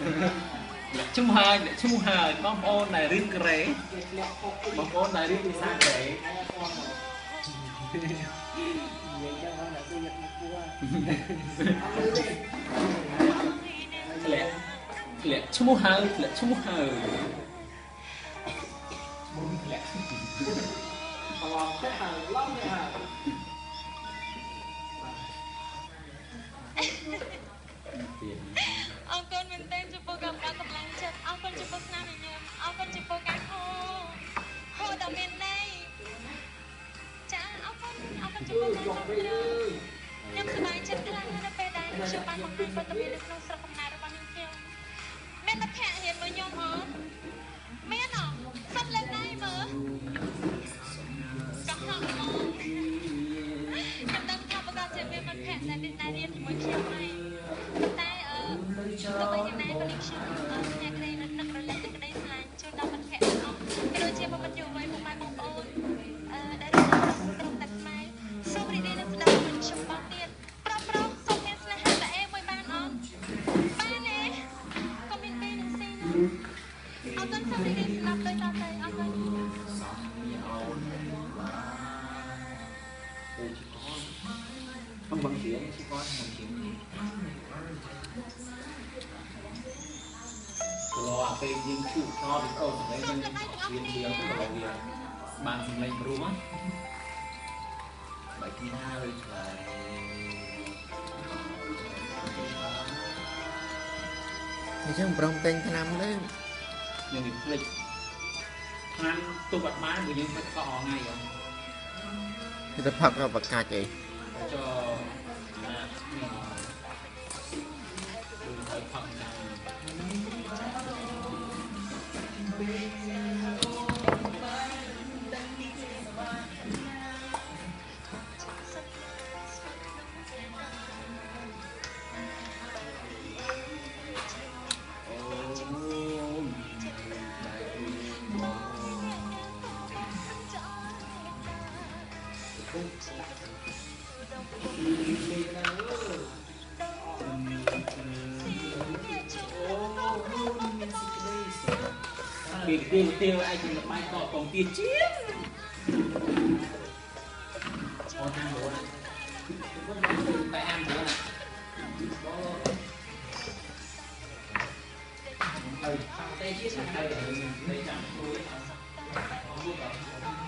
ឈ្មោះហើយឈ្មោះហើយបងប្អូនដែលរៀនក្រេបងប្អូនដែលរៀនភាសាក្រេនិយាយចឹងហ្នឹងតែគឺយកមកគួរអត់លឺទេធ្លាក់ធ្លាក់ឈ្មោះហើយធ្លាក់ឈ្មោះហើយមុនធ្លាក់ប្រឡងទៅហើយឡងទៅហើយ គុណចំពោះការហូហូដ៏មានន័យចាអរគុណអរគុណចំពោះការគ្រប់គ្រងខ្ញុំសប្បាយចិត្តខ្លាំងណាស់នៅពេលដែលខ្ញុំបានបង្ហាញវត្តមាននៅក្នុងស្រុកកំណើតរបស់នាងខ្ញុំមានមិត្តភក្តិរៀនមួយខ្ញុំអត់មានអត់សុំលេខដៃមើលចង់ហៅមកខ្ញុំដឹងថាប្រកាសជាមានមិត្តភក្តិដែលដែលរៀនជាមួយខ្ញុំហើយប៉ុន្តែអឺទោះបីយ៉ាងណាក៏នេះខ្ញុំ អរគុណសូមរីករាយស្ដាប់ដោយតទៅអរគុណ không bằng chuyện chứ có bằng chuyện lo ពេលយើងជួបថតវីដេអូសម្លេងយើងវាវាទៅក៏វាបានសម្លេងរួមណាបែកគ្នាហើយឆ្លើយអញ្ចឹងប្រងតែងឆ្នាំលើ យើងវាភ្លេចឆ្នាំទុកអត់បានព្រោះយើងទៅកក់អងថ្ងៃអត់គឺទៅផឹកក៏បកាច់អីចុះណា ពីទៀវទៀវឯងជំនុំបាយកកកំពៀជាអូតាមរួនតែអានរួនអើតែជាសក្តីតែចាំគួយអត់មក